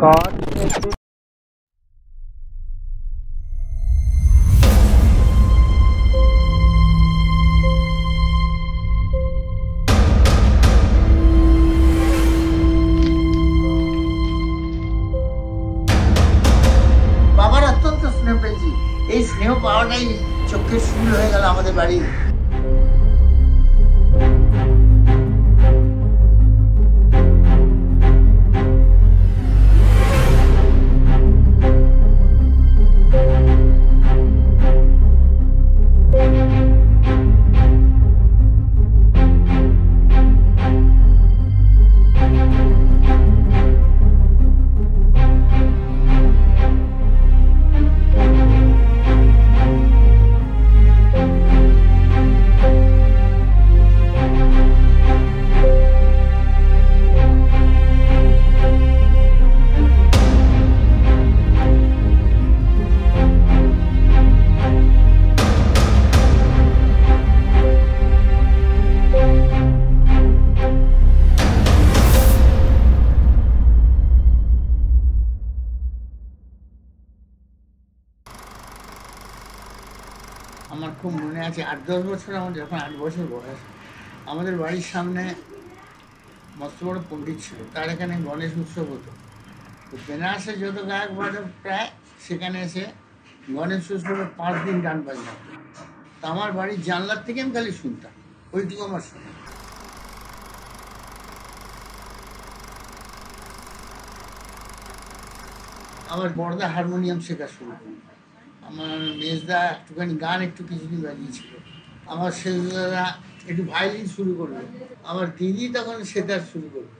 có দশ বছর আমার যখন আট বছর বয়স আমাদের বাড়ির সামনে মস্ত বড় পণ্ডিত ছিল। তার এখানে গণেশ উৎসব হতো। তো বেনারসে যত গায়ক বাজক প্রায়, সেখানে এসে গণেশ উৎসবে পাঁচ দিন গান বাজনা তা আমার বাড়ির জানলার থেকে আমি খালি শুনতাম, ওইটুকু আমার শোনা। আমার বড়দা হারমোনিয়াম শেখা শুরু করল। আমার মেজদা একটুখানি গান একটু কিছুদিন বাজিয়েছিল। আমার শেষদাদা একটু ভাইলিন শুরু করল আমার দিদি তখন সেতার শুরু করল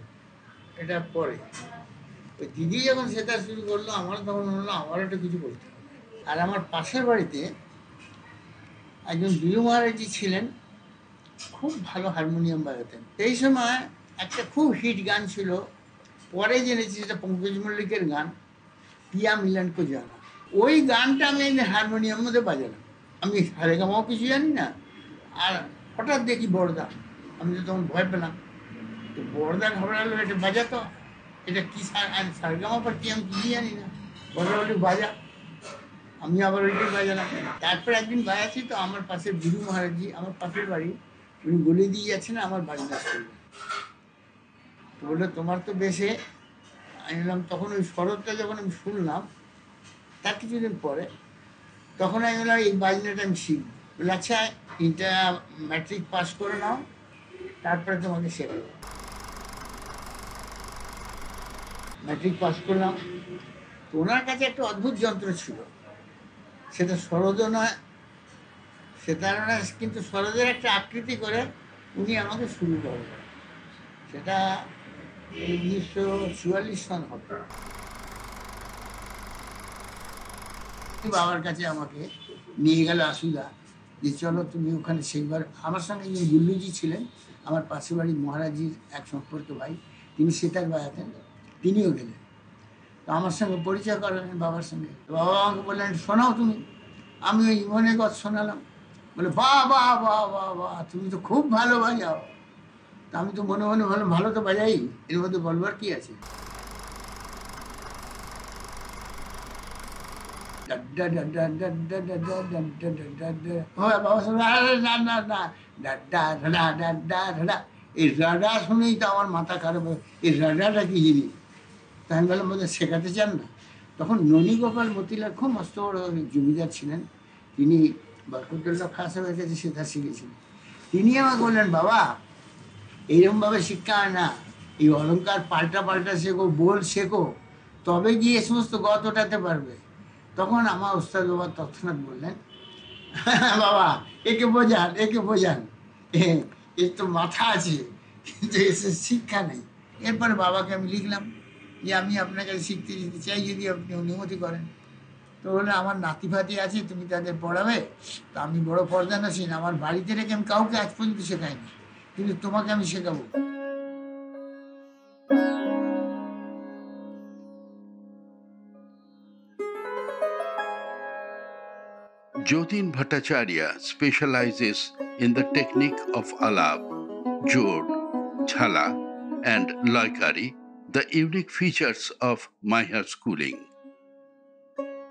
এটা পরে। ওই দিদি যখন সেতার শুরু করল, আমার তখন হলো, আমারও একটা কিছু করতে আর আমার পাশের বাড়িতে একজন বিলু মহারাজি ছিলেন, খুব ভালো হারমোনিয়াম বাজাতেন। এই সময় একটা খুব হিট গান ছিল, পরে জেনেছি সেটা পঙ্কজ মল্লিকের গান, পিয়া মিলন কো জানা। ওই গানটা আমি হারমোনিয়াম মধ্যে বাজালাম। আমি সারেগামাও কিছু জানি না আর হঠাৎ দেখি বড়দা। আমি তো তখন ভয় পেলাম। তো বড়দা ঘবরালো এটা বাজাতো এটা কি সারেগামা পর কি আমি কি জানি না। বড়দা বলি বাজা। আমি আবার ওইটাই বাজালাম। তারপর একদিন বাজাচ্ছি তো আমার পাশে বিরু মহারাজি আমার পাশের বাড়ি। উনি বলে দিয়ে যাচ্ছেন আমার বাজনা করবেন তো বলল, তোমার তো বেশে। আমি বললাম, তখন ওই শরৎটা যখন আমি শুনলাম, তার কিছুদিন পরে, তখন আমি বললাম, এই বাজনাটা আমি শিখব। বলে আচ্ছা এটা ম্যাট্রিক পাস করে নাও, তারপরে তোমাকে শেখাবো ম্যাট্রিক পাস করলাম। ওনার কাছে একটা অদ্ভুত যন্ত্র ছিল। সেটা সরোজ নয় সেটা নয় কিন্তু সরোজের একটা আকৃতি করে উনি আমাকে শুরু করলেন সেটা উনিশশো চুয়াল্লিশ সন হবে। বাবার কাছে আমাকে নিয়ে গেল আসুদা। যে চলো তুমি ওখানে সেইবার, আমার সঙ্গে যে গুল্লুজি ছিলেন, আমার পাশের বাড়ির মহারাজির এক সম্পর্কে ভাই, তিনি সেতার বাজাতেন তিনিও গেলেন। তো আমার সঙ্গে পরিচয় করালেন বাবার সঙ্গে। বাবা আমাকে বললেন, শোনাও তুমি। আমি ওই ইমনে গছ শোনালাম। বলে, বাহ বাহ বাহ বাহ বাহ, তুমি তো খুব ভালো বাজাও তা আমি তো মনে মনে ভালো ভালো তো বাজাই এর মধ্যে বলবার কি আছে? এই রাডা শুনেই তো আমার মাথা খারাপ হয় এই রাডাটা কি জিনিস তাই আমি বললাম বোধহয় শেখাতে চান না? তখন ননী গোপাল মতিলাল খুব মস্ত বড় জমিদার ছিলেন। তিনি বরকতুল্লাহ খান সাহেবের কাছে সেটা শিখেছিলেন। তিনি আমাকে বললেন, বাবা, এইরকমভাবে শিক্ষা হয় না। এই অলঙ্কার পাল্টা পাল্টা শেখো, বোল শেখো। তবে গিয়ে সমস্ত গত ওঠাতে পারবে। তখন আমার ওস্তাদ বাবা তৎক্ষণাৎ বললেন, বাবা, একে বোঝান একে বোঝান। এর তো মাথা আছে, কিন্তু এসে শিক্ষা নেই। এরপরে বাবাকে আমি লিখলাম, যে আমি আপনার কাছে শিখতে যেতে চাই, যদি আপনি অনুমতি করেন। তো বলে আমার নাতি ফাতি আছে, তুমি তাদের পড়াবে। তো আমি বড় পর্দা নাসিন, আমার বাড়িতে রেখে আমি কাউকে আজ পর্যন্ত শেখাইনি, কিন্তু তোমাকে আমি শেখাবো। Jotin Bhattacharya specializes in the technique of alap, jod, chala, and loikari, the unique features of Maya schooling.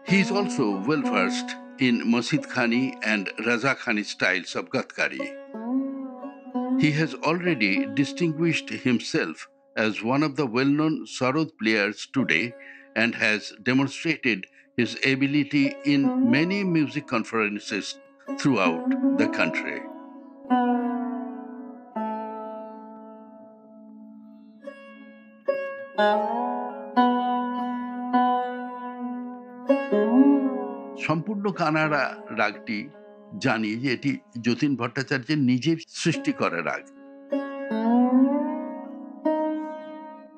He is also well versed in Masid Khani and Raza Khani styles of Gatkari. He has already distinguished himself as one of the well known Sarod players today and has demonstrated his ability in many music conferences throughout the country. সম্পূর্ণ কানাড়া রাগটি জানি যে এটি যতীন ভট্টাচার্যের নিজের সৃষ্টি করা রাগ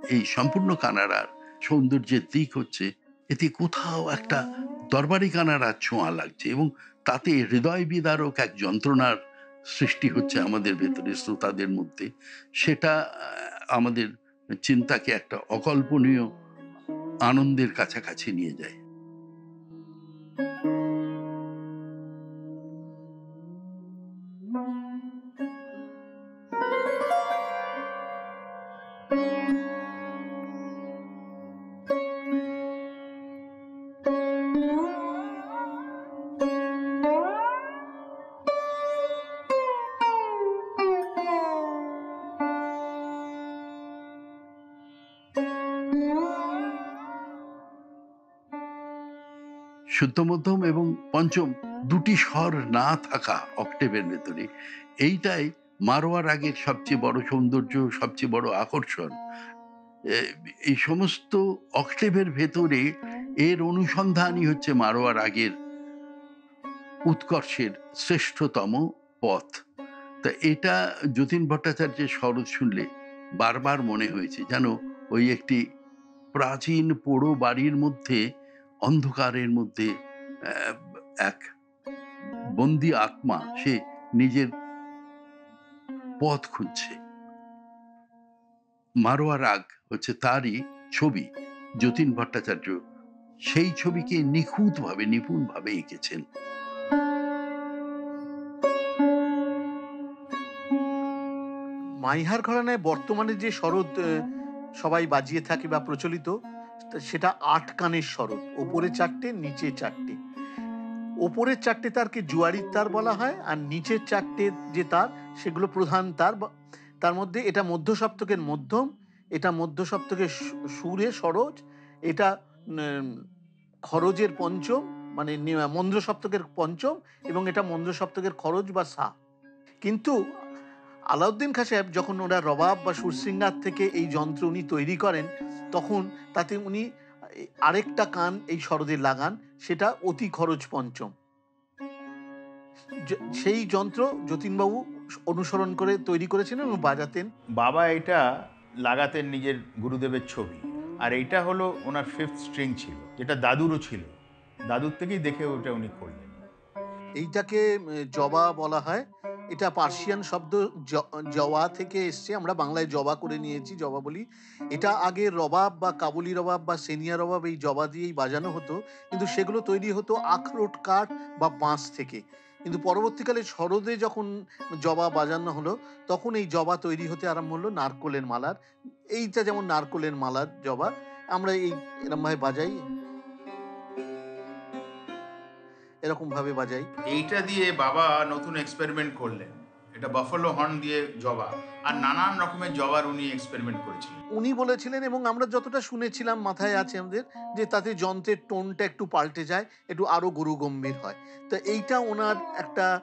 এই সম্পূর্ণ কানাড়ার সৌন্দর্যের দিক হচ্ছে এতে কোথাও একটা দরবারি আর ছোঁয়া লাগছে এবং তাতে হৃদয় বিদারক এক যন্ত্রণার সৃষ্টি হচ্ছে আমাদের ভেতরে, শ্রোতাদের মধ্যে। সেটা আমাদের চিন্তাকে একটা অকল্পনীয় আনন্দের কাছাকাছি নিয়ে যায়। শুদ্ধ মধ্যম এবং পঞ্চম দুটি স্বর না থাকা অক্টেভের ভেতরে। এইটাই মারোয়া রাগের সবচেয়ে বড় সৌন্দর্য, সবচেয়ে বড় আকর্ষণ। এই সমস্ত অক্টেভের ভেতরে এর অনুসন্ধানই হচ্ছে মারোয়া রাগের উৎকর্ষের শ্রেষ্ঠতম পথ। তা এটা যতীন ভট্টাচার্যের স্বরদ শুনলে বারবার মনে হয়েছে, যেন ওই একটি প্রাচীন পোড়ো বাড়ির মধ্যে অন্ধকারের মধ্যে এক বন্দি আত্মা, সে নিজের পথ খুঁজছে। মারোয়া রাগ হচ্ছে তারই ছবি, যতীন ভট্টাচার্য। সেই ছবিকে নিখুঁতভাবে, নিপুণভাবে এঁকেছেন। মাইহার ঘরানায় বর্তমানে যে শরৎ সবাই বাজিয়ে থাকে বা প্রচলিত সেটা আট কানের শরৎ, ওপরে চারটে, নিচে চারটে। ওপরের চারটে তারকে জুয়ারির তার বলা হয়, আর নিচের চারটে যে তার, সেগুলো প্রধান তার তার মধ্যে এটা মধ্য সপ্তকের মধ্যম, এটা মধ্য সপ্তকের সুরে সরোজ, এটা খরচের পঞ্চম মানে মন্দ্র সপ্তকের পঞ্চম, এবং এটা মন্দ্র সপ্তকের খরচ বা সা। কিন্তু আলাউদ্দিন খাঁ সাহেব যখন ওরা রবাব বা সুরসিঙ্গার থেকে এই যন্ত্র উনি তৈরি করেন তখন তাতে উনি আরেকটা কান এই সরদে লাগান সেটা অতি খরচ পঞ্চম। সেই যন্ত্র যতীনবাবু অনুসরণ করে তৈরি করেছিলেন এবং বাজাতেন। বাবা এটা লাগাতেন নিজের গুরুদেবের ছবি। আর এইটা হলো ওনার ফিফথ স্ট্রিং ছিল যেটা দাদুরও ছিল। দাদুর থেকেই দেখে ওটা উনি করলেন। এইটাকে জবা বলা হয়। এটা পার্সিয়ান শব্দ জ- জওয়া থেকে এসছে আমরা বাংলায় জবা করে নিয়েছি জবা বলি। এটা আগে রবাব বা কাবুলি রবাব বা সেনিয়া রবাব এই জবা দিয়েই বাজানো হতো কিন্তু সেগুলো তৈরি হতো আখরোট কাঠ বা বাঁশ থেকে। কিন্তু পরবর্তীকালে শরদে যখন জবা বাজানো হলো তখন এই জবা তৈরি হতে আরম্ভ হলো নারকোলের মালার। এইটা যেমন নারকোলের মালার জবা আমরা এই এরমভাবে বাজাই। এরকম ভাবে বাজাই। এইটা দিয়ে বাবা নতুন এক্সপেরিমেন্ট করলেন। এটা বাফালো হর্ন দিয়ে জবা। আর নানান রকমের জবার উনি এক্সপেরিমেন্ট করেছিলেন। উনি বলেছিলেন এবং আমরা যতটা শুনেছিলাম মাথায় আছে আমাদের যে তাতে যন্ত্রের টোনটা একটু পাল্টে যায় একটু আরও গুরু গম্ভীর হয়। তো এইটা ওনার একটা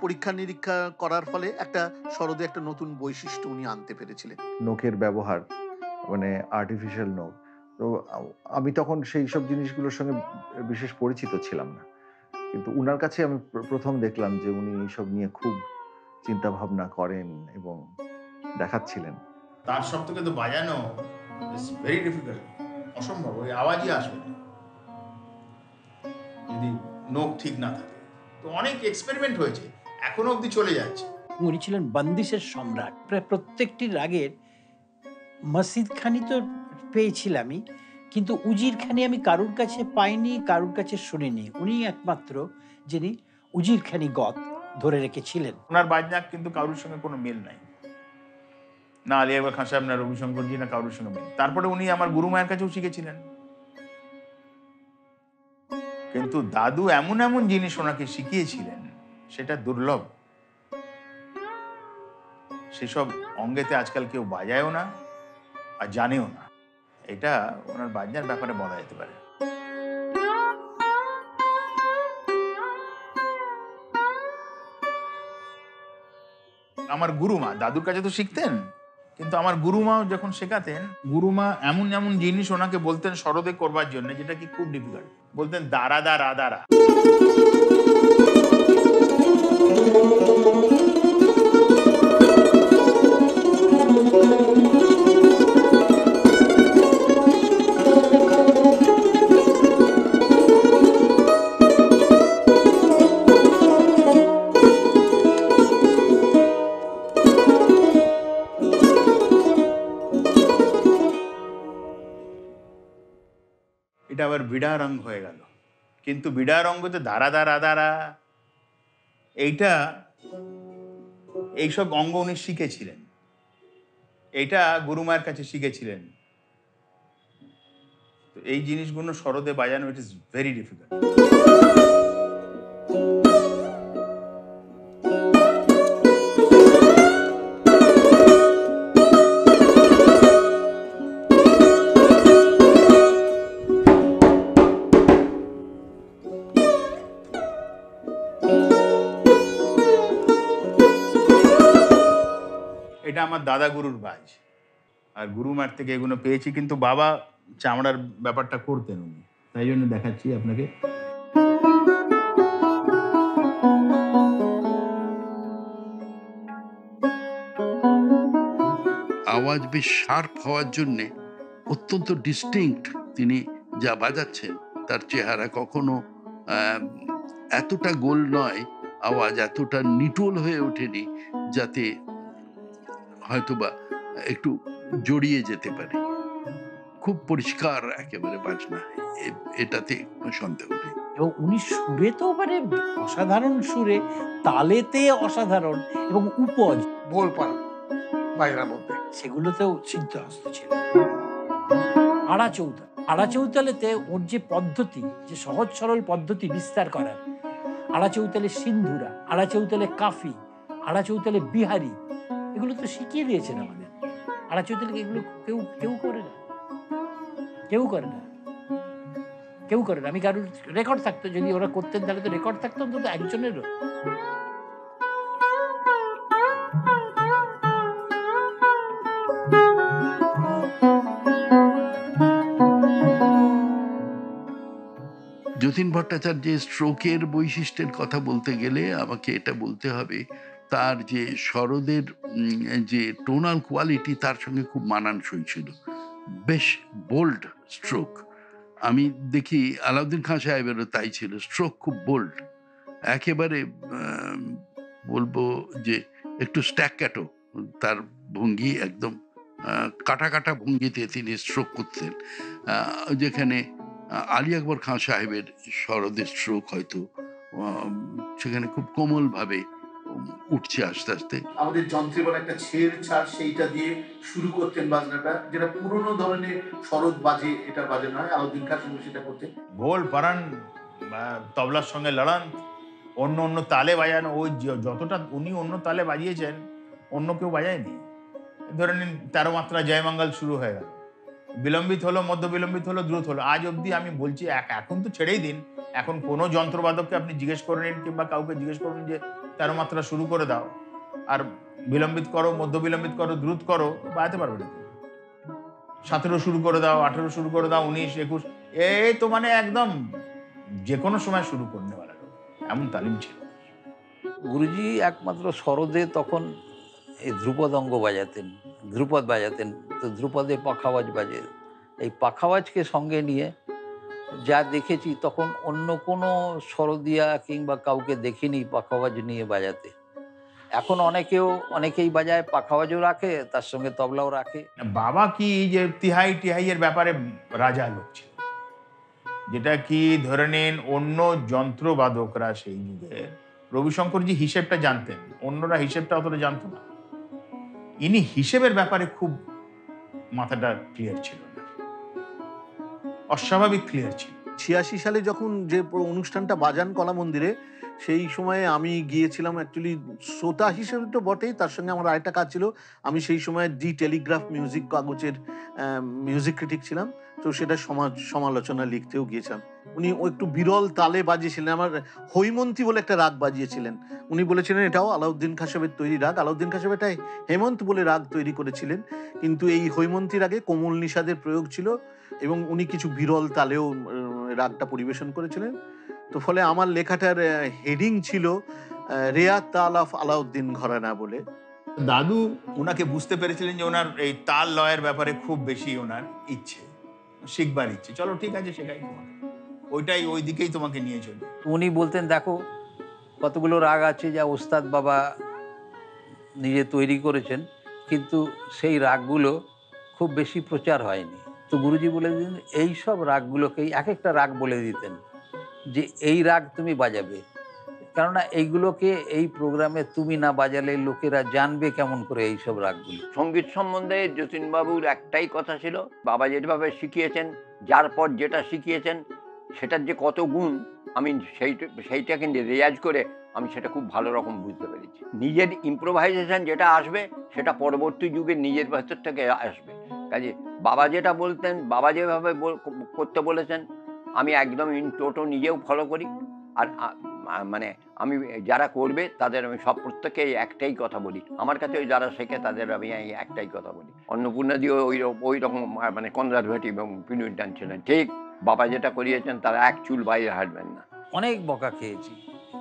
পরীক্ষা নিরীক্ষা করার ফলে একটা সরদে একটা নতুন বৈশিষ্ট্য উনি আনতে পেরেছিলেন। নোকের ব্যবহার মানে আর্টিফিশিয়াল নোক তো আমি তখন সেই সব জিনিসগুলোর সঙ্গে বিশেষ পরিচিত ছিলাম না। কিন্তু উনার কাছে আমি প্রথম দেখলাম যে উনি এইসব নিয়ে খুব চিন্তা ভাবনা করেন এবং দেখাচ্ছিলেন। তার সব থেকে তো বাজানো ভেরি ডিফিকাল্ট অসম্ভব ওই আওয়াজই আসবে না। যদি নোক ঠিক না থাকে। তো অনেক এক্সপেরিমেন্ট হয়েছে এখনও অবধি চলে যাচ্ছে। উনি ছিলেন বন্দিশের সম্রাট। প্রায় প্রত্যেকটি রাগের মসজিদ খানি তো পেয়েছিলামই। কিন্তু উজির খানি আমি কারুর কাছে পাইনি, কারুর কাছে শুনিনি। উনি একমাত্র যিনি উজির খানি গত ধরে রেখেছিলেন। ওনার বাজনা কিন্তু কারুর সঙ্গে কোনো মিল নাই। না আলিয়া খান সাহেব, না রবিশঙ্করজি, না কারুর সঙ্গে মিল। তারপরে উনি আমার গুরু মায়ের কাছেও শিখেছিলেন। কিন্তু দাদু এমন এমন জিনিস ওনাকে শিখিয়েছিলেন, সেটা দুর্লভ। সেসব অঙ্গেতে আজকাল কেউ বাজায়ও না আর জানেও না। এটা ওনার বাজনার ব্যাপারে বলা যেতে পারে। আমার গুরুমা, দাদুর কাছে তো শিখতেন, কিন্তু আমার গুরুমাও যখন শেখাতেন, গুরুমা এমন এমন জিনিস ওনাকে বলতেন সরদে করবার জন্য, যেটা কি খুব ডিফিকাল্ট বলতেন, দাঁড়া দাঁড়া দাঁড়া। এটা আবার বিড়া রঙ হয়ে গেল। কিন্তু বিড়া রঙ্গতে দাঁড়া দাঁড়া দাঁড়া। এইটা, এইসব অঙ্গ উনি শিখেছিলেন। এইটা গুরুমায়ের কাছে শিখেছিলেন। তো এই জিনিসগুলো সরদে বাজানো ইট ইজ ভেরি ডিফিকাল্ট দাদা গুরুর বাজ আর গুরুমার থেকে এগুলো পেয়েছি, কিন্তু বাবা চামড়ার ব্যাপারটা করতেন উনি। তাই জন্য দেখাচ্ছি আপনাকে। আওয়াজ বেশ শার্প হওয়ার জন্যে অত্যন্ত ডিস্টিংক্ট তিনি যা বাজাচ্ছেন, তার চেহারা কখনো এতটা গোল নয়, আওয়াজ এতটা নিটোল হয়ে ওঠেনি, যাতে হয়তোবা একটু জড়িয়ে যেতে পারে। খুব পরিষ্কার একেবারে বাজনা এটাতে কোনো সন্দেহ নেই। এবং উনি সুরে তো মানে অসাধারণ সুরে তালেতে অসাধারণ এবং উপজ। বোল পাড়া বাইরা বলতে। সেগুলোতেও সিদ্ধহস্ত ছিল। আড়া চৌতাল আড়া চৌতালেতে ওর যে পদ্ধতি যে সহজ সরল পদ্ধতি বিস্তার করার আড়া চৌতালে সিন্ধুরা আড়া চৌতালে কাফি আড়া চৌতালে বিহারি এগুলো তো শিখিয়ে দিয়েছেন আমাদের। আড়া চৌতালে এগুলো কেউ কেউ করে না। কেউ করে না। কেউ করে না। আমি কারোর রেকর্ড থাকতো, যদি ওরা করতেন তাহলে তো রেকর্ড থাকতো, অন্তত একজনেরও। যতীন ভট্টাচার্যের স্ট্রোকের বৈশিষ্ট্যের কথা বলতে গেলে আমাকে এটা বলতে হবে তার যে শরদের যে টোনাল কোয়ালিটি তার সঙ্গে খুব মানানসই ছিল। বেশ বোল্ড স্ট্রোক আমি দেখি আলাউদ্দিন খান সাহেবেরও তাই ছিল স্ট্রোক খুব বোল্ড একেবারে বলব যে একটু স্ট্যাক্যাটো তার ভঙ্গি একদম কাটা কাটা ভঙ্গিতে তিনি স্ট্রোক করতেন। যেখানে আলী আকবর খান সাহেবের শরদের স্ট্রোক হয়তো সেখানে খুব কোমলভাবে উঠছে আস্তে আস্তে। আমাদের যন্ত্রে বলে একটা ছেড় ছাড় সেইটা দিয়ে শুরু করতেন বাজনাটা যেটা পুরোনো ধরনের শরৎ বাজে এটা বাজানো হয় আলাউদ্দিন খান সাহেব সেটা করতেন। ভোল পারান তবলার সঙ্গে লড়ান অন্য অন্য তালে বাজানো ওই যতটা উনি অন্য তালে বাজিয়েছেন অন্য কেউ বাজায়নি। ধরে নিন তেরো মাত্রা জয়মঙ্গল শুরু হয়ে গেল। বিলম্বিত হলো মধ্য বিলম্বিত হলো দ্রুত হলো। আজ অবধি আমি বলছি এক- এখন তো ছেড়েই দিন। এখন কোনো যন্ত্রবাদককে আপনি জিজ্ঞেস করে নিন কিংবা কাউকে জিজ্ঞেস করুন যে তেরো মাত্রা শুরু করে দাও। আর বিলম্বিত করো, মধ্য বিলম্বিত করো, দ্রুত করো বাজাতে পারবে না। সতেরো শুরু করে দাও, আঠেরো শুরু করে দাও, উনিশ, একুশ, এই তো মানে একদম যে কোনো সময় শুরু করে লাগে এমন তালিম ছিল। গুরুজি একমাত্র শরদে তখন এই ধ্রুপদ অঙ্গ বাজাতেন। ধ্রুপদ বাজাতেন, তো ধ্রুপদে পাখাওয়াজ বাজে। এই পাখাওয়াজকে সঙ্গে নিয়ে যা দেখেছি তখন অন্য কোনো শরদিয়া কিংবা কাউকে দেখিনি পাখাওয়াজ নিয়ে বাজাতে। এখন অনেকেও, অনেকেই বাজায় পাখাওয়াজও রাখে, তার সঙ্গে তবলাও রাখে। বাবা কি যে তিহাই টিহাইয়ের ব্যাপারে রাজা লোক ছিল? যেটা কি ধরে নিন অন্য যন্ত্রবাদকরা সেই যুগে, রবিশঙ্করজি হিসেবটা জানতেন, অন্যরা হিসেবটা অতটা জানতো না। ইনি হিসেবের ব্যাপারে খুব মাথাটা ক্লিয়ার ছিল অস্বাভাবিক ক্লিয়ার ছিল। ছিয়াশি সালে যখন যে অনুষ্ঠানটা বাজান কলা মন্দিরে, সেই সময়ে আমি গিয়েছিলাম অ্যাকচুয়ালি শ্রোতা হিসেবে তো বটেই, তার সঙ্গে আমার আরেকটা কাজ ছিল, আমি সেই সময় ডি টেলিগ্রাফ মিউজিক কাগজের মিউজিক ক্রিটিক ছিলাম, তো সেটা সমাজ সমালোচনা লিখতেও গিয়েছিলাম। উনি একটু বিরল তালে বাজিয়েছিলেন, আমার হৈমন্তী বলে একটা রাগ বাজিয়েছিলেন। উনি বলেছিলেন, এটাও আলাউদ্দিন খাসাবের তৈরি রাগ। আলাউদ্দিন খাসাব এটাই হেমন্ত বলে রাগ তৈরি করেছিলেন। কিন্তু এই হৈমন্তীর আগে কোমল নিষাদের প্রয়োগ ছিল। এবং উনি কিছু বিরল তালেও রাগটা পরিবেশন করেছিলেন। তো ফলে আমার লেখাটার হেডিং ছিল রেয়া তাল অফ আলাউদ্দিন ঘরানা বলে। দাদু ওনাকে বুঝতে পেরেছিলেন যে ওনার এই তাল লয়ের ব্যাপারে খুব বেশি ওনার ইচ্ছে শিখবার ইচ্ছে। চলো ঠিক আছে শেখাই তোমাকে। ওইটাই ওই দিকেই তোমাকে নিয়ে চলি। উনি বলতেন দেখো কতগুলো রাগ আছে যা ওস্তাদ বাবা নিজে তৈরি করেছেন কিন্তু সেই রাগগুলো খুব বেশি প্রচার হয়নি। তো গুরুজি বলে দিতেন এই সব রাগগুলোকেই এক একটা রাগ বলে দিতেন যে এই রাগ তুমি বাজাবে। কেননা এইগুলোকে এই প্রোগ্রামে তুমি না বাজালে লোকেরা জানবে কেমন করে এই সব রাগগুলো। সংগীত সম্বন্ধে যতীনবাবুর একটাই কথা ছিল, বাবা যেভাবে শিখিয়েছেন, যার পর যেটা শিখিয়েছেন, সেটার যে কত গুণ, আমি সেই সেইটা কিন্তু রেয়াজ করে আমি সেটা খুব ভালো রকম বুঝতে পেরেছি। নিজের ইম্প্রোভাইজেশন যেটা আসবে, সেটা পরবর্তী যুগে নিজের ভেতর থেকে আসবে। কাজে বাবা যেটা বলতেন, বাবা যেভাবে করতে বলেছেন, আমি একদম ইন টোটো নিজেও ফলো করি। আর মানে আমি যারা করবে, তাদের আমি সব প্রত্যেকে একটাই কথা বলি। আমার কাছে ওই যারা শেখে, তাদের আমি একটাই কথা বলি। অন্নপূর্ণা দিয়েও ওই ওই রকম মানে কনজারভেটিভ এবং পিনুইটান ছিলেন। ঠিক, বাবা যেটা করিয়েছেন, তারা এক চুল বাইরে হাঁটবেন না। অনেক বকা খেয়েছি।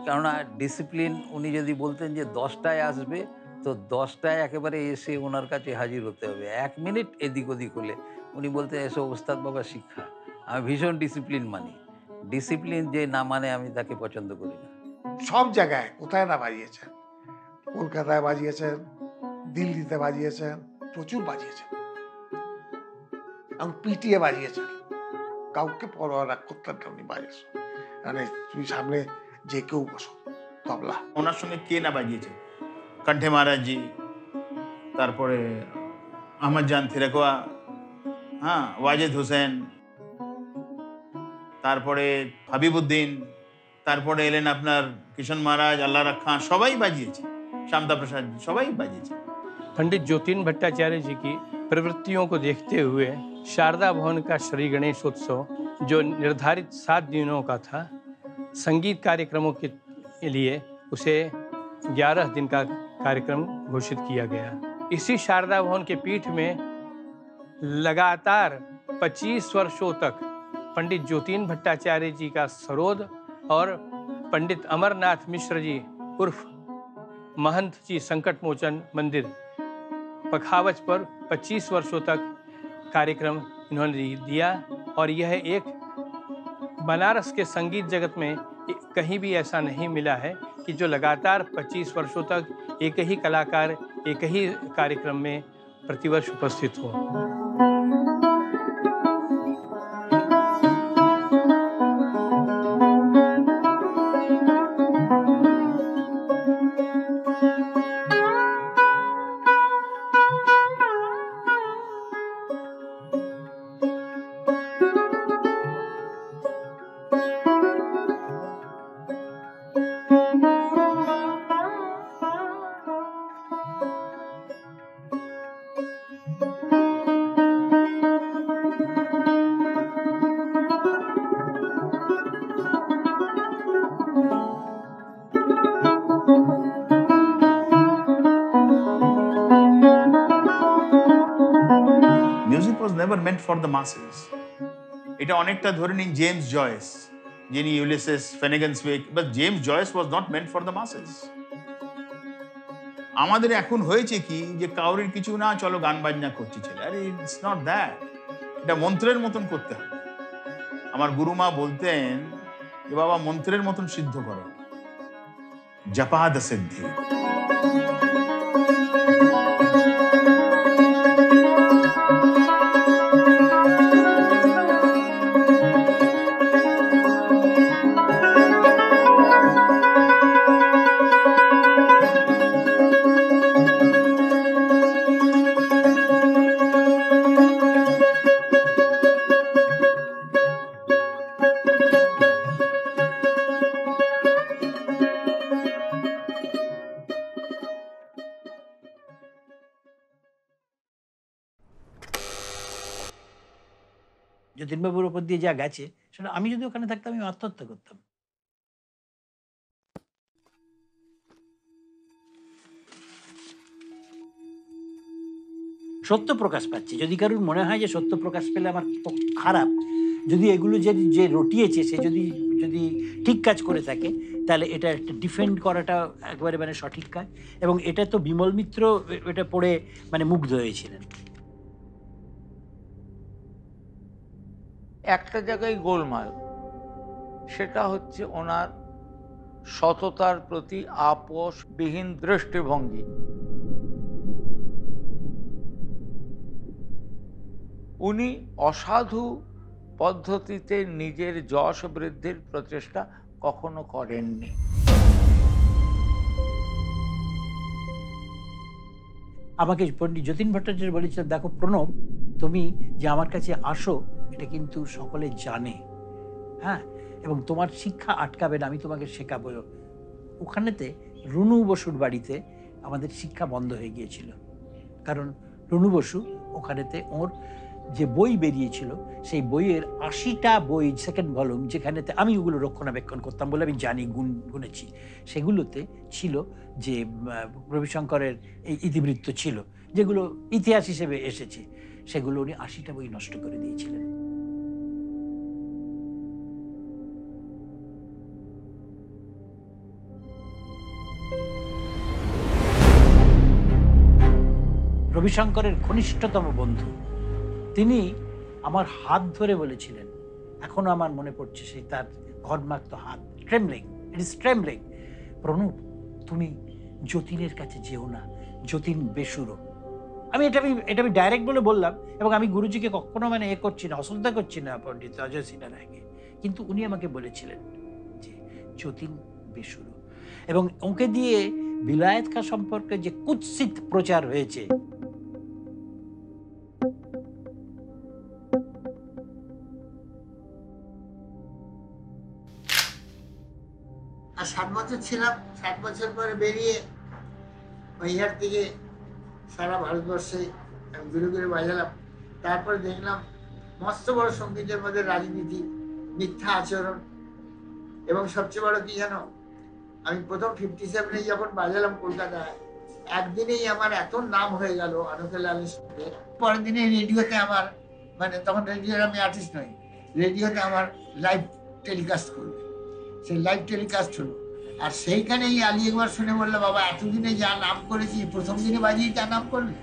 কেননা ডিসিপ্লিন উনি যদি বলতেন যে দশটায় আসবে তো দশটায় একেবারে এসে ওনার কাছে হাজির হতে হবে। এক মিনিট এদিক ওদিক হলে। উনি বলতে এসো ওস্তাদ বাবা শিক্ষা। আমি ভীষণ ডিসিপ্লিন মানি। ডিসিপ্লিন যে না মানে আমি তাকে পছন্দ করি না। সব জায়গায়। কোথায় না বাজিয়েছেন? কলকাতায় বাজিয়েছেন দিল্লিতে বাজিয়েছেন প্রচুর বাজিয়েছেন। এবং পিটিয়ে বাজিয়েছেন। কাউকে পরোয়া না করতেন না উনি বাজিয়েছেন মানে তুমি সামনে যে কেউ বসো তবলা। ওনার সঙ্গে কে না বাজিয়েছে? কণ্ঠে মহারাজজি তারপরে আহমদ জান থিরেকোয়া হ্যাঁ ওয়াজেদ হোসেন তারপরে হাবিবুদ্দিন তারপরে এলেন আপনার কিষণ মহারাজ আল্লাহ রাখা সবাই বাজিয়েছে শামতা প্রসাদ সবাই বাজিয়েছে पंडित ज्योतिन भट्टाचार्य जी की प्रवृत्तियों को देखते हुए शारदा भवन का श्री गणेशोत्सव जो निर्धारित सात दिनों का था संगीत कार्यक्रमों के लिए उसे 11 दिन का कार्यक्रम घोषित किया गया। इसी शारदा भवन के पीठ में लगातार 25 वर्षों तक पंडित ज्योतिन भट्टाचार्य जी का सरोद और पंडित अमरनाथ मिश्र जी उर्फ़ महंत जी संकट मोचन मंदिर पखावच पर 25 वर्षों तक कार्यक्रम इन्होंने दिया और यह एक बनारस के संगीत जगत में कहीं भी ऐसा नहीं मिला है। कि जो लगातार 25 वर्षों तक एक ही कलाकार, एक ही कार्यक्रम में प्रतिवर्ष उपस्थित हो। ফর দ্য মাসেস এটা অনেকটা ধরে নিন জেমস জয়েস যিনি Ulysses Finnegans Wake but James Joyce was not meant for the masses আমাদের এখন হয়েছে কি যে কাউরির কিছু না, চলো গান বাজনা করছি ছেলে। আরে ইটস নট দ্যাট এটা মন্ত্রের মতন করতে হবে। আমার গুরুমা বলতেন যে বাবা মন্ত্রের মতন সিদ্ধ করো। জপাদ সিদ্ধি। যা গেছে, সেটা আমি যদি ওখানে থাকতাম, আমি আত্মহত্যা করতাম। সত্য প্রকাশ পাচ্ছে। যদি কারোর মনে হয় যে সত্য প্রকাশ পেলে আমার খারাপ, যদি এগুলো যে যে রটিয়েছে, সে যদি যদি ঠিক কাজ করে থাকে, তাহলে এটা একটা ডিফেন্ড করাটা একবারে মানে সঠিক কাজ। এবং এটা তো বিমল মিত্র এটা পড়ে মানে মুগ্ধ হয়েছিলেন। একটা জায়গায় গোলমাল। সেটা হচ্ছে ওনার সততার প্রতি আপোষবিহীন দৃষ্টিভঙ্গি। উনি অসাধু পদ্ধতিতে নিজের যশ বৃদ্ধির প্রচেষ্টা কখনো করেননি। আমাকে পণ্ডিত যতীন ভট্টাচার্য বলেছিলেন দেখো প্রণব, তুমি যে আমার কাছে আসো এটা কিন্তু সকলে জানে হ্যাঁ? এবং তোমার শিক্ষা আটকাবে না, আমি তোমাকে শেখাবো ওখানেতে রুনু বসুর বাড়িতে আমাদের শিক্ষা বন্ধ হয়ে গিয়েছিল। কারণ রুনু বসু ওখানেতে ওর যে বই বেরিয়েছিল, সেই বইয়ের আশিটা বই সেকেন্ড ভলিউম যেখানেতে আমি ওগুলো রক্ষণাবেক্ষণ করতাম বলে আমি জানি, গুণ, গুনেছি। সেগুলোতে ছিল যে রবিশঙ্করের এই ইতিবৃত্ত ছিল, যেগুলো ইতিহাস হিসেবে এসেছে। সেগুলো উনি আশিটা বই নষ্ট করে দিয়েছিলেন। রবিশঙ্করের ঘনিষ্ঠতম বন্ধু। তিনি আমার হাত ধরে বলেছিলেন, এখনও আমার মনে পড়ছে সেই তার ঘরমাক্ত হাত। Trembling it is trembling Pranab, তুমি যতীনের কাছে যেও না, যতীন বেসুরো। আমি এটা আমি এটা আমি ডাইরেক্ট বলে বললাম এবং আমি গুরুজিকে কখনো মানে এ করছি না, অশ্রদ্ধা করছি না পণ্ডিত অজয় সিনহা রায়কে। কিন্তু উনি আমাকে বলেছিলেন যে, যতীন বেসুরো, এবং ওকে দিয়ে বিলায়েত খা সম্পর্কে যে কুৎসিত প্রচার হয়েছে সাত বছর ছিলাম সাত বছর পরে বেরিয়ে বিহার থেকে সারা ভারতবর্ষে আমি ঘুরে ঘুরে বাজালাম। তারপরে দেখলাম মস্ত বড় সঙ্গীতের মধ্যে রাজনীতি, মিথ্যা আচরণ এবং সবচেয়ে বড় কি জানো? আমি প্রথম ফিফটি সেভেনে যখন বাজালাম কলকাতায়, একদিনেই আমার এত নাম হয়ে গেল আনকে লালের সঙ্গে। পরের দিনে রেডিওতে আমার মানে তখন রেডিওর আমি আর্টিস্ট নই, রেডিওতে আমার লাইভ টেলিকাস্ট করবে। সেই লাইভ টেলিকাস্ট হলো। আর সেইখানেই আলী একবার শুনে বলল, বাবা, এতদিনে যা নাম করেছি, প্রথম দিনে বাজিয়ে যা নাম করলে?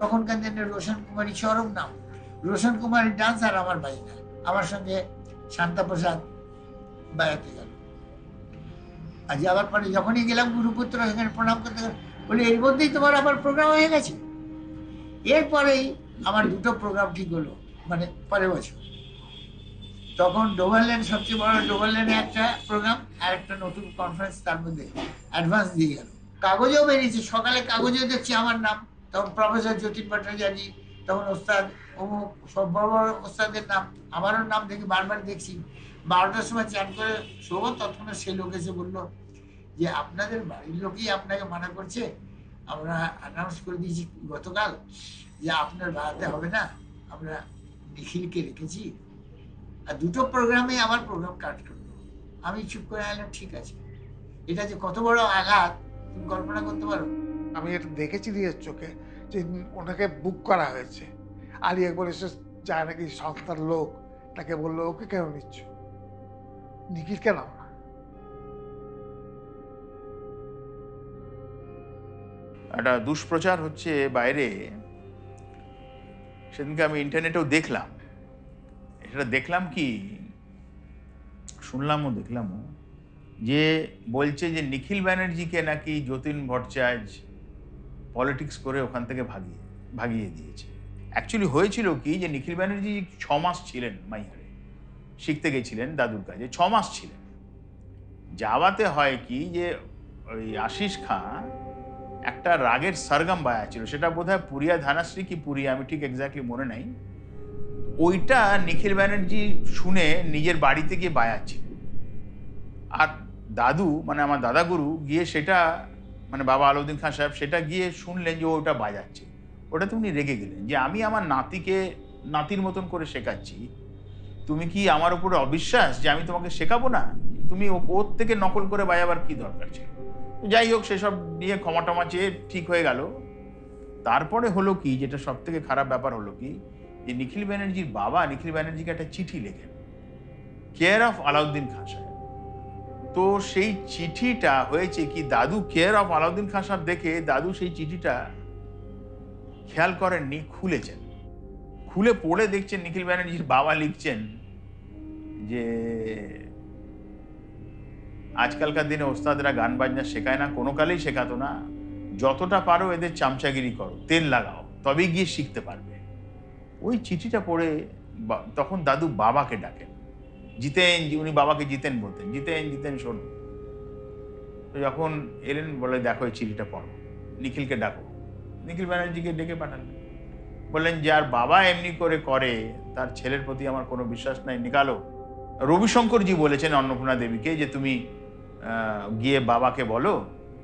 তখনকার দিনে রোশন কুমারী চরম নাম। রোশন কুমারীর ডান্স আর আমার বাজি না। আমার সঙ্গে শান্তা প্রসাদ বেড়াতে গেল। আজ আবার পরে যখনই গেলাম গুরুপুত্র, সেখানে প্রণাম করতে গেলাম। বলে, এর মধ্যেই তোমার আবার প্রোগ্রাম হয়ে গেছে? এরপরেই আমার দুটো প্রোগ্রাম ঠিক হলো মানে পরের বছর। তখন ডোভারল্যান্ড সবচেয়ে বড় ডোভারল্যান্ডে একটা প্রোগ্রাম আর একটা নতুন কনফারেন্স তার মধ্যে অ্যাডভান্স দিয়ে গেল। কাগজেও বেরিয়েছে, সকালে কাগজেও দেখছি আমার নাম। তখন প্রফেসর যতীন ভট্টাচার্য, তখন ওস্তাদ অমুক, সব বড় বড় ওস্তাদের নাম, আমারও নাম দেখি বারবার দেখছি। বারোটার সময় চান করে শোবো তৎক্ষণাৎ সে লোক এসে বলল যে, আপনাদের বাড়ির লোকই আপনাকে মানা করছে। আমরা অ্যানাউন্স করে দিয়েছি গতকাল যে আপনার বাড়াতে হবে না। আমরা নিখিলকে রেখেছি। আর দুটো প্রোগ্রামে আমার প্রোগ্রাম কাট করল। আমি চুপ করে আনলাম ঠিক আছে। এটা যে কত বড় আঘাত তুমি কল্পনা করতে পারো? আমি এটা দেখেছি নিজের চোখে যে ওনাকে বুক করা হয়েছে। আলী একবার এসে যায় নাকি সংস্থার লোক তাকে বলল ওকে কেন নিচ্ছ? নিখিল কেন? না একটা দুষ্প্রচার হচ্ছে বাইরে। সেদিনকে আমি ইন্টারনেটেও দেখলাম। সেটা দেখলাম কি? শুনলামও, দেখলামও যে বলছে যে নিখিল ব্যানার্জিকে নাকি যতীন ভট্টাচার্য পলিটিক্স করে ওখান থেকে ভাগিয়ে ভাগিয়ে দিয়েছে। অ্যাকচুয়ালি হয়েছিল কি যে নিখিল ব্যানার্জি ছ মাস ছিলেন মাইহারে শিখতে গেছিলেন দাদুর কাছে ছ মাস ছিলেন। যাওয়াতে হয় কি যে ওই আশিস খাঁ একটা রাগের সরগম বায়া ছিল, সেটা বোধহয় পুরিয়া ধানাশ্রী কি পুরিয়া, আমি ঠিক এক্স্যাক্টলি মনে নাই। ওইটা নিখিল ব্যানার্জি শুনে নিজের বাড়িতে গিয়ে বায়াচ্ছিলেন আর দাদু মানে আমার দাদাগুরু গিয়ে সেটা মানে বাবা আলাউদ্দিন খান সাহেব সেটা গিয়ে শুনলেন যে ওটা বাজাচ্ছে। ওটাতে উনি রেগে গেলেন যে আমি আমার নাতিকে, নাতির মতন করে শেখাচ্ছি। তুমি কি আমার উপরে অবিশ্বাস যে আমি তোমাকে শেখাবো না? তুমি ওর থেকে নকল করে বাজাবার কি দরকার ছিল? যাই হোক, সেসব নিয়ে ক্ষমা টমা চেয়ে ঠিক হয়ে গেল। তারপরে হলো কি, যেটা সব থেকে খারাপ ব্যাপার হলো কি যে নিখিল ব্যানার্জির বাবা নিখিল ব্যানার্জিকে একটা চিঠি লেখেন। কেয়ার অফ আলাউদ্দিন খান সাহেব। তো সেই চিঠিটা হয়েছে কি, দাদু কেয়ার অফ আলাউদ্দিন খান সাহেব দেখে দাদু সেই চিঠিটা খেয়াল করেননি, খুলেছেন। খুলে পড়ে দেখছেন নিখিল ব্যানার্জির বাবা লিখছেন যে, আজকালকার দিনে ওস্তাদরা গান বাজনা শেখায় না, কোনো কালেই শেখাতো না। যতটা পারো এদের চামচাগিরি করো, তেল লাগাও, তবেই গিয়ে শিখতে পারবে। ওই চিঠিটা পড়ে তখন দাদু বাবাকে ডাকেন জিতেন, উনি বাবাকে জিতেন বলতেন, জিতেন জিতেন, শোনো। তো যখন এলেন, বলে, দেখো, এই চিঠিটা পড়ো। নিখিলকে ডাকো। নিখিল ব্যানার্জিকে ডেকে পাঠালেন। বললেন যার বাবা এমনি করে করে, তার ছেলের প্রতি আমার কোনো বিশ্বাস নাই। নিকালো। রবিশঙ্করজি বলেছেন অন্নপূর্ণা দেবীকে যে, তুমি গিয়ে বাবাকে বলো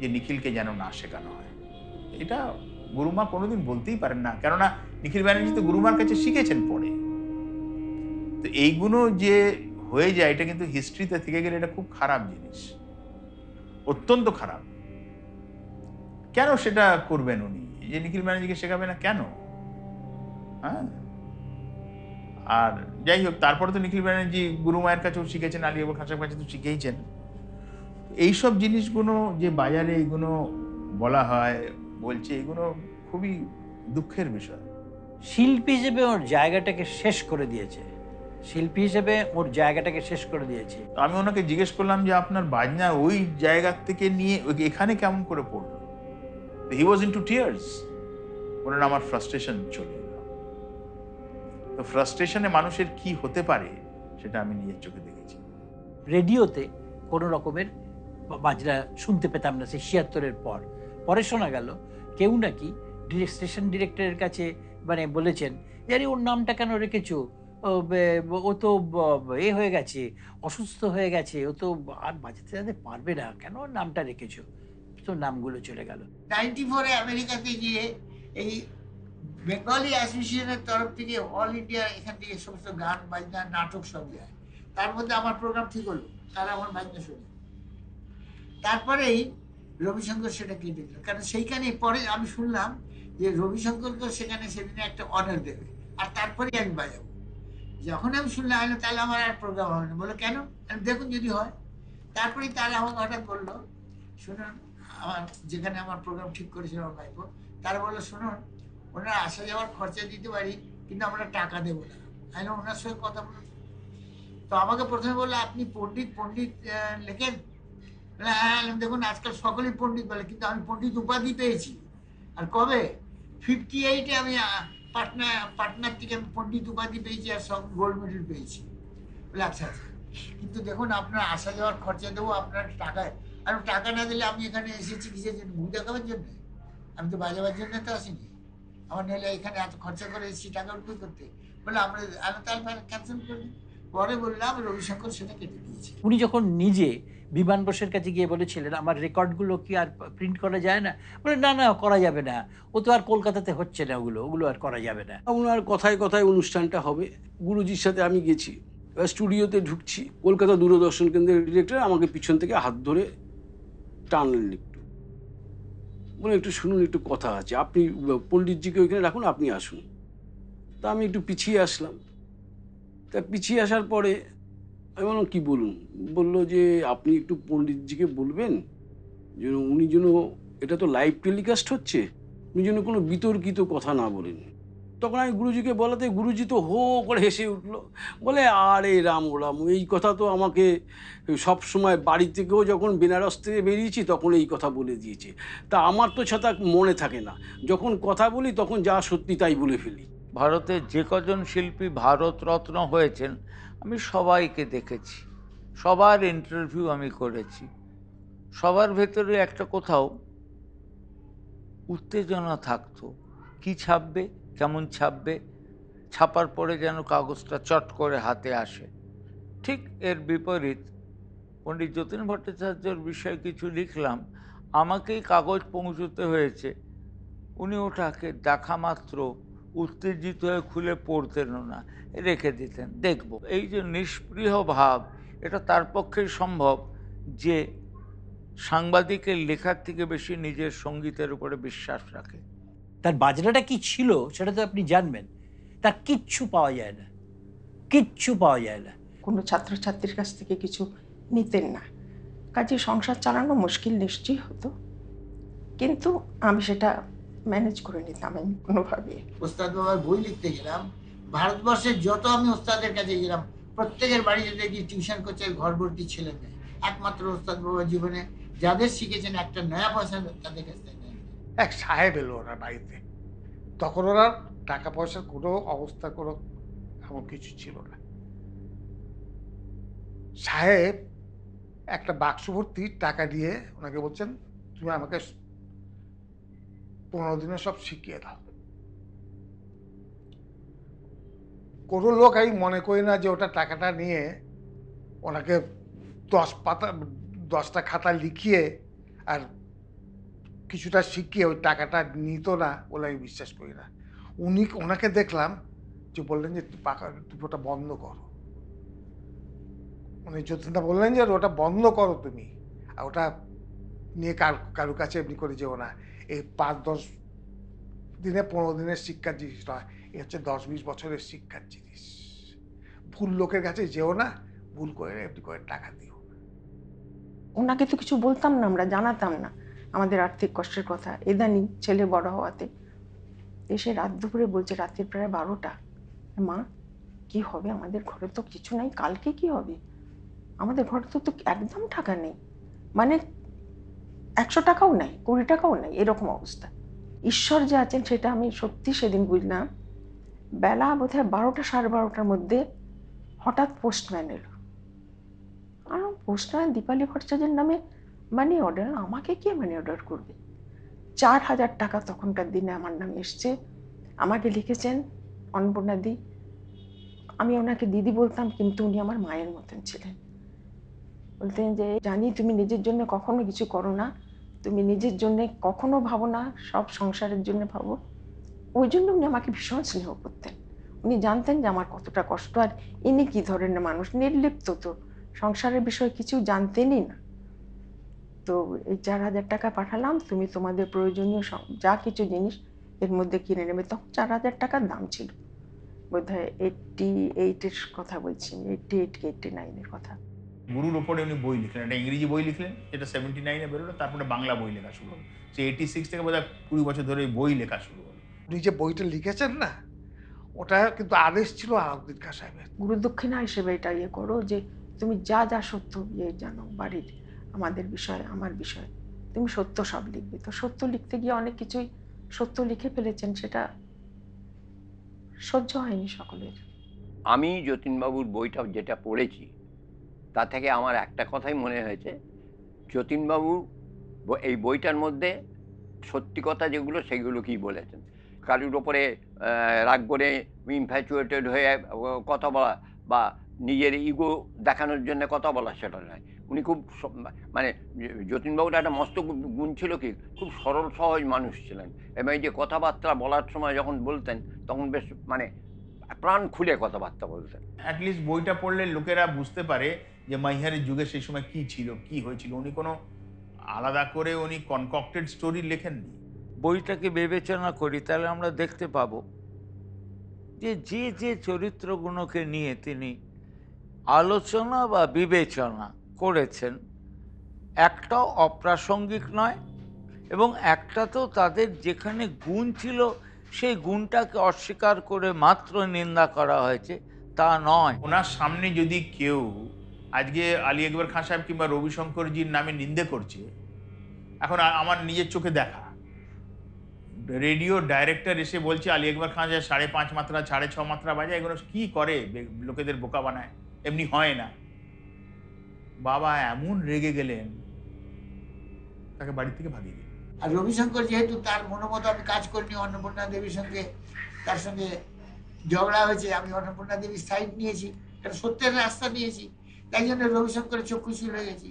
যে, নিখিলকে যেন না শেখানো হয়। এটা গুরুমা কোনোদিন বলতেই পারেন না। কেননা নিখিল ব্যানার্জি তো গুরুমার কাছে শিখেছেন পড়ে তো এইগুলো যে হয়ে যায়, এটা কিন্তু হিস্ট্রিতে থেকে গেলে এটা খুব খারাপ জিনিস। অত্যন্ত খারাপ। কেন সেটা করবেন উনি? যে নিখিল ব্যানার্জিকে শেখাবে না কেন? হ্যাঁ? আর যাই হোক, তারপরে তো নিখিল ব্যানার্জি গুরু মায়ের কাছেও শিখেছেন আলী আবুল খান সাহেবের কাছে তো শিখেইছেন এইসব জিনিসগুলো যে বাজারে এইগুলো বলা হয় বলছে এগুলো খুবই দুঃখের বিষয়। শিল্পী হিসেবে ওর জায়গাটাকে শেষ করে দিয়েছে। শিল্পী হিসেবে ওর জায়গাটাকে শেষ করে দিয়েছে। আমি ওনাকে জিজ্ঞেস করলাম যে আপনার বাজনা ওই জায়গা থেকে নিয়ে এখানে কেমন করে পড়ল? He was in to tears ওনার আমার ফ্রাস্ট্রেশন চলে এলো। তো ফ্রাস্ট্রেশনে মানুষের কি হতে পারে সেটা আমি নিজের চোখে দেখেছি। রেডিওতে কোনো রকমের বা- বাজনা শুনতে পেতাম না সেই ছিয়াত্তরের পর। পরে শোনা গেল, কেউ নাকি স্টেশন ডিরেক্টরের কাছে মানে বলেছেন, যে আরে ওর নামটা কেন রেখেছো? ও তো এ হয়ে গেছে, অসুস্থ হয়ে গেছে, ও তো আর বাজাতে যেতে পারবে না, কেন ওর নামটা রেখেছো? তো নামগুলো চলে গেল। নাইনটি ফোরে আমেরিকাতে গিয়ে এই বেঙ্গলি অ্যাসোসিয়েশনের তরফ থেকে অল ইন্ডিয়া এখান থেকে সমস্ত গান, বাজনা, নাটক সব যায়। তার মধ্যে আমার প্রোগ্রাম ঠিক হলো তারা আমার বাজনা শুনে। তারপরেই রবিশঙ্কর সেটা কেটে দিল কারণ সেইখানে পরে আমি শুনলাম যে রবিশঙ্করকে সেখানে সেদিনে একটা অর্ডার দেবে। আর তারপরেই আমি বাজাবো। যখন আমি শুনলাম তাহলে আমার আর প্রোগ্রাম হবে না। বলে কেন? দেখুন যদি হয়। তারপরেই তারা আমাকে হঠাৎ বলল শুনুন, আমার যেখানে আমার প্রোগ্রাম ঠিক করেছিল আমার ভাইপো, তারা বলল, শুনুন, ওনারা আসা যাওয়ার খরচা দিতে পারি, কিন্তু আমরা টাকা দেবো না। আমি ওনার সঙ্গে কথা বলুন। তো আমাকে প্রথমে বলল, আপনি পণ্ডিত পণ্ডিত লেখেন? দেখুন, আজকাল সকলেই পণ্ডিত বলে, কিন্তু আমি পণ্ডিত উপাধি পেয়েছি। আর কবে? ফিফটি এইটে আমি পাটনা, পাটনার থেকে আমি পণ্ডিত উপাধি পেয়েছি আর সব গোল্ড মেডেল পেয়েছি। বলে আচ্ছা আচ্ছা। কিন্তু দেখুন, আপনার আসা যাওয়ার খরচা দেবো আপনার টাকা আর টাকা না দিলে আমি এখানে এসেছি কিসের জন্য? মুখ দেখাবার জন্য? আমি তো বাজাবার জন্য তো আসিনি। আমার নাহলে এখানে এত খরচা করে এসেছি টাকা উঠবে করতে। বলে, আমরা, আমি তাহলে ক্যান্সেল করে দিই। পরে বললাম রবিশঙ্কর সেটা কেটে দিয়েছে। উনি যখন নিজে বিমান বোসের কাছে গিয়ে বলেছিলেন আমার রেকর্ডগুলো কি আর প্রিন্ট করা যায় না? বলে না না করা যাবে না। ও তো আর কলকাতাতে হচ্ছে না ওগুলো ওগুলো আর করা যাবে না। ওনার কথায় কথায় অনুষ্ঠানটা হবে। গুরুজির সাথে আমি গেছি এবার স্টুডিওতে ঢুকছি। কলকাতা দূরদর্শন কেন্দ্রের ডিরেক্টর আমাকে পিছন থেকে হাত ধরে টানলেন একটু। বলে একটু শুনুন একটু কথা আছে। আপনি পণ্ডিতজিকে ওইখানে রাখুন আপনি আসুন। তা আমি একটু পিছিয়ে আসলাম। তা পিছিয়ে আসার পরে আমি বললাম, কী বলুন? বলল যে, আপনি একটু পণ্ডিতজিকে বলবেন যেন উনি যেন, এটা তো লাইভ টেলিকাস্ট হচ্ছে, উনি যেন কোনো বিতর্কিত কথা না বলেন। তখন আমি গুরুজিকে বলাতে, গুরুজি তো হো করে হেসে উঠল। বলে, আরে রাম রাম, এই কথা তো আমাকে সব সময় বাড়ি থেকেও যখন বেনারস থেকে বেরিয়েছি, তখন এই কথা বলে দিয়েছে। তা আমার তো ছাতা মনে থাকে না। যখন কথা বলি, তখন যা সত্যি তাই বলে ফেলি। ভারতের যে কজন শিল্পী ভারতরত্ন হয়েছেন, আমি সবাইকে দেখেছি। সবার ইন্টারভিউ আমি করেছি। সবার ভেতরে একটা কোথাও উত্তেজনা থাকতো। কি ছাপবে, কেমন ছাপবে, ছাপার পরে যেন কাগজটা চট করে হাতে আসে। ঠিক এর বিপরীত পণ্ডিত যতীন ভট্টাচার্যর বিষয়ে কিছু লিখলাম। আমাকেই কাগজ পৌঁছতে হয়েছে। উনি ওটাকে দেখা মাত্র উত্তেজিত হয়ে খুলে পড়তেনও না রেখে দিতেন। দেখব এই যে নিষ্পৃহ ভাব এটা তার পক্ষেই সম্ভব যে সাংবাদিকের লেখার থেকে বেশি নিজের সঙ্গীতের উপরে বিশ্বাস রাখে। তার বাজনাটা কি ছিল সেটা তো আপনি জানবেন। তার কিচ্ছু পাওয়া যায় না কিচ্ছু পাওয়া যায় না। কোনো ছাত্রছাত্রীর কাছ থেকে কিছু নিতেন না। কাজে সংসার চালানো মুশকিল নিশ্চয়ই হতো। কিন্তু আমি সেটা ম্যানেজ করে নিতাম আমি কোনোভাবে ওস্তাদ বাবার বই লিখতে গেলাম। ভারতবর্ষের যত আমি ওস্তাদের কাছে গেলাম প্রত্যেকের বাড়িতে দেখি টিউশন করছে ঘর ভর্তি ছেলে মেয়ে। একমাত্র ওস্তাদ বাবার জীবনে যাদের শিখেছেন একটা নয়া পয়সা তাদের কাছ থেকে এক সাহেব এলো ওনার বাড়িতে। তখন ওরা টাকা পয়সার কোনো অবস্থা কোনো এমন কিছু ছিল না। সাহেব একটা বাক্স ভর্তি টাকা দিয়ে ওনাকে বলছেন তুমি আমাকে পনেরো দিনে সব শিখিয়ে দাও। কোনো লোক আমি মনে করি না যে ওটা টাকাটা নিয়ে ওনাকে দশ পাতা, দশটা খাতা লিখিয়ে আর কিছুটা শিখিয়ে ওই টাকাটা নিত না বলে আমি বিশ্বাস করি না। উনি, ওনাকে দেখলাম যে বললেন যে পাকা, তুমি ওটা বন্ধ করো। উনি যতীনদা বললেন যে ওটা বন্ধ করো তুমি। আর ওটা নিয়ে কার কারও কাছে এমনি করে যেও না। এই পাঁচ, দশ দিনে, পনেরো দিনের শিক্ষার জিনিস নয় এ হচ্ছে দশ, বিশ বছরের শিক্ষার জিনিস। ভুল লোকের কাছে যেও না, ভুল করে এমনি করে টাকা দিও। ওনাকে তো কিছু বলতাম না, আমরা জানাতাম না আমাদের আর্থিক কষ্টের কথা। ইদানিং ছেলে বড় হওয়াতে এসে রাত দুপুরে বলছে রাতের প্রায় বারোটা। মা, কি হবে? আমাদের ঘরে তো কিছু নাই, কালকে কি হবে? আমাদের ঘরে তো তো একদম টাকা নেই। মানে একশো টাকাও নাই, কুড়ি টাকাও নাই, এরকম অবস্থা। ঈশ্বর যে আছেন সেটা আমি সত্যি সেদিন বুঝলাম। বেলা বোধহয় বারোটা সাড়ে বারোটার মধ্যে হঠাৎ পোস্টম্যান এলো। আর পোস্টম্যান দীপালি ভট্টাচার্যের নামে মানি অর্ডার আমাকে কে মানি অর্ডার করবে? চার হাজার টাকা তখনকার দিনে আমার নামে এসছে। আমাকে লিখেছেন অন্নপূর্ণাদি আমি ওনাকে দিদি বলতাম, কিন্তু উনি আমার মায়ের মতন ছিলেন। বলতেন যে, জানি তুমি নিজের জন্য কখনো কিছু করো না। তুমি নিজের জন্য কখনো ভাবো না, সব সংসারের জন্য ভাবো। ওই জন্য উনি আমাকে ভীষণ স্নেহ করতেন। উনি জানতেন যে আমার কতটা কষ্ট, আর ইনি কি ধরনের মানুষ, নির্লিপ্ত তো। সংসারের বিষয়ে কিছু জানতেনই না। তো এই চার হাজার টাকা পাঠালাম, তুমি তোমাদের প্রয়োজনীয় যা কিছু জিনিস এর মধ্যে কিনে নেবে। তখন চার হাজার টাকার দাম ছিল। বোধ হয় এইটটি এইটের কথা বলছি এইটটি এইট এইটটি নাইনের কথা। গুরুর ওপরে উনি বই লিখলেন। একটা ইংরেজি বই লিখলেন যেটা সেভেন্টি নাইনে বেরোলো তারপরে বাংলা বই লেখা শুরু হলো। সে এইটি সিক্স থেকে বোধহয় কুড়ি বছর ধরে বই লেখা শুরু হলো। উনি যে বইটা লিখেছেন না ওটা কিন্তু আদেশ ছিল আলাউদ্দিন খাঁ সাহেবের। গুরুদক্ষিণা হিসেবে এটা ইয়ে করো যে তুমি যা যা সত্য ইয়ে জানো বাড়ির আমাদের বিষয় আমার বিষয় তুমি সত্য সব লিখবে। তো সত্য লিখতে গিয়ে অনেক কিছুই সত্য লিখে ফেলেছেন সেটা সহ্য হয়নি সকলের। আমি যতীনবাবুর বইটা যেটা পড়েছি তা থেকে আমার একটা কথাই মনে হয়েছে। যতীনবাবু এই বইটার মধ্যে সত্যি কথা যেগুলো সেগুলো কি বলেছেন? কারুর ওপরে রাগ করে ইনফ্যাচুয়েটেড হয়ে কথা বলা বা নিজের ইগো দেখানোর জন্য কথা বলা সেটা নয়। উনি খুব মানে যতীনবাবুর একটা মস্ত গুণ ছিল কি? খুব সরল, সহজ মানুষ ছিলেন। এবং এই যে কথাবার্তা বলার সময় যখন বলতেন, তখন বেশ মানে প্রাণ খুলে কথাবার্তা বলতেন। অ্যাটলিস্ট বইটা পড়লে লোকেরা বুঝতে পারে যে মাইহারের যুগে সেই সময় কি ছিল কি হয়েছিল? উনি কোনো আলাদা করে উনি কনকক্টেড স্টোরি লেখেননি। বইটাকে বিবেচনা করি তাহলে আমরা দেখতে পাবো যে যে যে চরিত্রগুলোকে নিয়ে তিনি আলোচনা বা বিবেচনা করেছেন একটাও অপ্রাসঙ্গিক নয় এবং একটা তো তাদের যেখানে গুণ ছিল সেই গুণটাকে অস্বীকার করে মাত্র নিন্দা করা হয়েছে তা নয়। ওনার সামনে যদি কেউ আজকে আলী আকবর খান সাহেব কিংবা রবিশঙ্করজির নামে নিন্দে করছে, এখন আমার নিজের চোখে দেখা। রেডিও ডাইরেক্টর এসে বলছে, আলী আকবর খান যে সাড়ে পাঁচ মাত্রা, সাড়ে ছ মাত্রা বাজে এগুলো কি করে? লোকেদের বোকা বানায়। এমনি হয় না। বাবা এমন রেগে গেলেন, তাকে বাড়ি থেকে ভাগিয়ে দিলেন। আর রবিশঙ্কর যেহেতু তার মনোমতো আমি কাজ করিনি, অন্নপূর্ণা দেবীর সঙ্গে, তার সঙ্গে ঝগড়া হয়েছে, আমি অন্নপূর্ণা দেবীর সাইড নিয়েছি, একটা সত্যের রাস্তা নিয়েছি তাই জন্য রবিশঙ্করের চক্ষুশীল হয়ে গেছি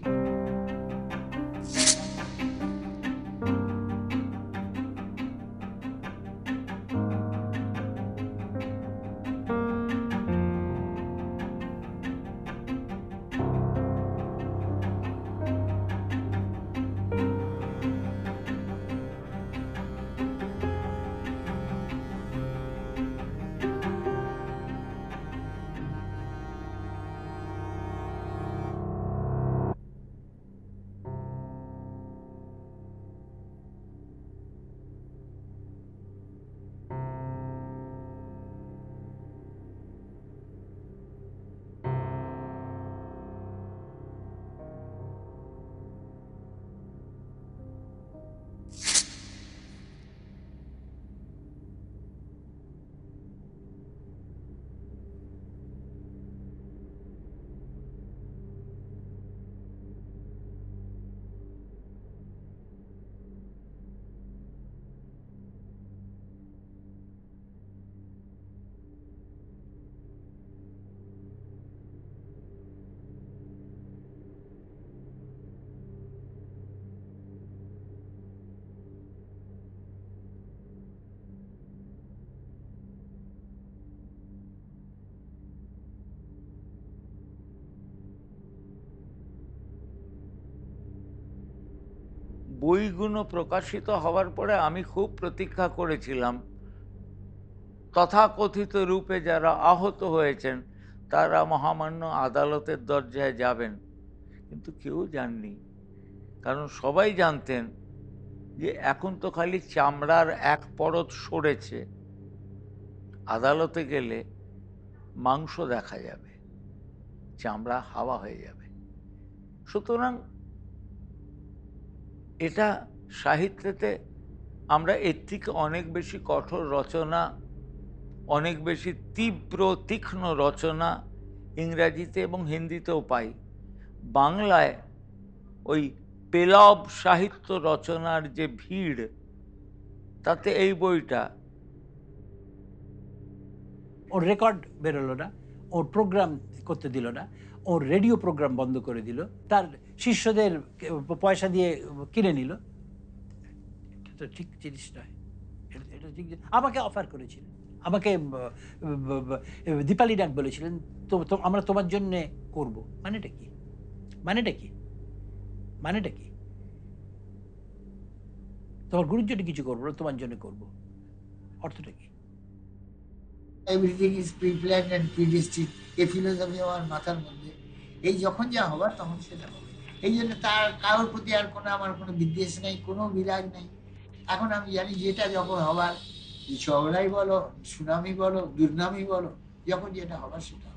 বইগুলো প্রকাশিত হওয়ার পরে আমি খুব প্রতীক্ষা করেছিলাম। তথাকথিত রূপে যারা আহত হয়েছেন, তারা মহামান্য আদালতের দরজায় যাবেন। কিন্তু কেউ জাননি কারণ সবাই জানতেন যে এখন তো খালি চামড়ার এক পরত সরেছে। আদালতে গেলে মাংস দেখা যাবে, চামড়া হাওয়া হয়ে যাবে। সুতরাং এটা সাহিত্যেতে আমরা এর থেকে অনেক বেশি কঠোর রচনা, অনেক বেশি তীব্র, তীক্ষ্ণ রচনা ইংরাজিতে এবং হিন্দিতেও পাই। বাংলায় ওই পেলব সাহিত্য রচনার যে ভিড়, তাতে এই বইটা ওর রেকর্ড বেরোলো না, ওর প্রোগ্রাম করতে দিল না। ওর রেডিও প্রোগ্রাম বন্ধ করে দিল। তার শিষ্যদের পয়সা দিয়ে কিনে নিল। এটা তো ঠিক জিনিস নয়। এটা ঠিক আমাকে অফার করেছিলেন আমাকে দীপালি ডাক বলেছিলেন তো আমরা তোমার জন্যে করব। মানেটা কি? মানেটা কি? মানেটা কি? তোমার গুরুর জন্য কিছু করব না, তোমার জন্য করব। অর্থটা কি? Everything is pre plan and predestine a philosophy আমার মাথার মধ্যে। এই যখন যা হবার তখন সেটা হবে। এই জন্য তার কারোর প্রতি আর কোনো আমার কোনো বিদ্বেষ নেই, কোনো বিরাগ নেই। এখন আমি জানি যেটা যখন হবার, ঝগড়াই বলো, সুনামি বলো, দুর্নামি বলো, যখন যেটা হবার সেটা